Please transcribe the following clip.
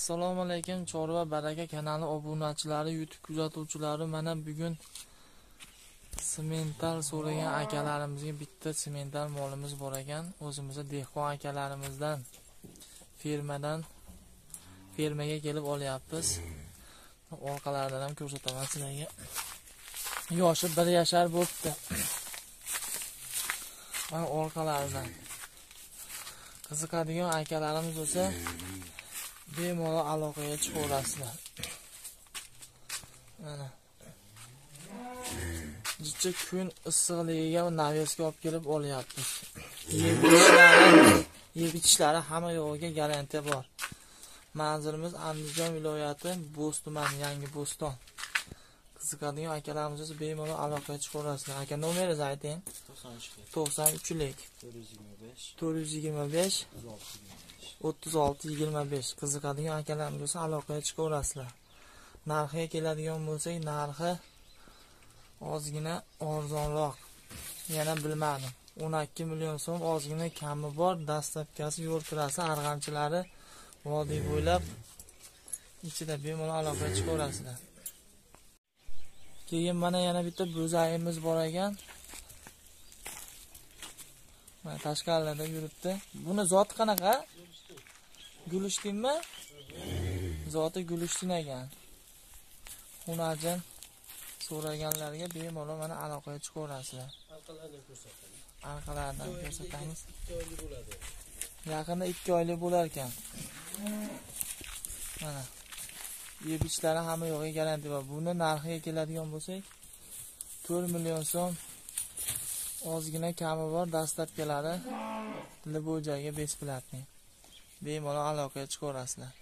assalomu alaykum chorva baraka kanali obunachilari youtube kuzatuvchilari. Mana bugun semental so'ragan akalarimizga bitta semental molimiz bor ekan. O'zimizni dehqon akalarimizdan fermadan fermaga kelib olyapmiz. Orqalaridan ham ko'rsataman sizlarga. Yoshi bir yashar bo'libdi. Mana orqalaridan. Qiziqadigan akalarimiz bo'lsa bemalol aloqaga chiqaverasizlar mana. Jicha kun issiqligiga navesga olib kelib olyapmiz yeb ichishlari hamma yo'g'iga garantiya bor. Manzilimiz andijon viloyati bo'z tumani yangi bo'ston qiziqadigan akalarimiz bemalol aloqaga chiqaverasizlar aka nomeringizni ayting. To'qson uchlik to'rt yuz yigirma besh o'ttiz olti yigirma besh. Qiziqadigan akalarimiz bo'lsa aloqaga chiqaverasizlar. Narxiga keladigan bo'lsak narxi ozgina arzonroq yana bilmadim. O'n ikki million so'm ozgina kami bor. Dastlabkasi yo'l kirasi arg'amchilari vodiy bo'ylab ichida bemalol aloqaga chiqaverasizlar. Keyin mana yana bitta bo'zayimiz bor ekan. Mana tashqarilarda yuribdi. Buni zoti qanaqa? Gulishdinmi? Zoti gulishdin ekan hunajin so'raganlarga bemalol mana aloqaga chiqaverasizlar. Orqalaridan ko'rsatamiz. Yaqinda ikki oylik bo'lar ekan. Mana yeb ichlari hamma yo'g'iga garantiya bor buni narxiga keladigan bo'lsak to'rt million so'm ozgina kami bor dastlabkilari bu joyga besplatный bemalol aloqaga chiqaverasizlar.